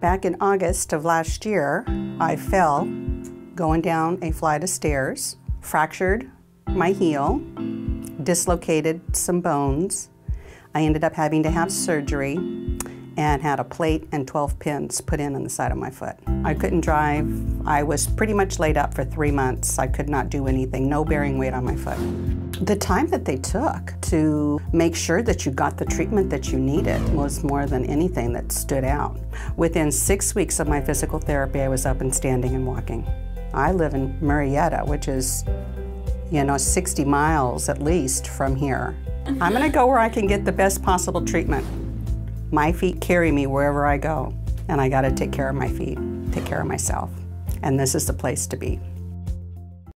Back in August of last year, I fell going down a flight of stairs, fractured my heel, dislocated some bones. I ended up having to have surgery and had a plate and 12 pins put in on the side of my foot. I couldn't drive. I was pretty much laid up for three months. I could not do anything, no bearing weight on my foot. The time that they took to make sure that you got the treatment that you needed was more than anything that stood out. Within six weeks of my physical therapy, I was up and standing and walking. I live in Murrieta, which is, you know, 60 miles at least from here. I'm gonna go where I can get the best possible treatment. My feet carry me wherever I go, and I got to take care of my feet, take care of myself. And this is the place to be.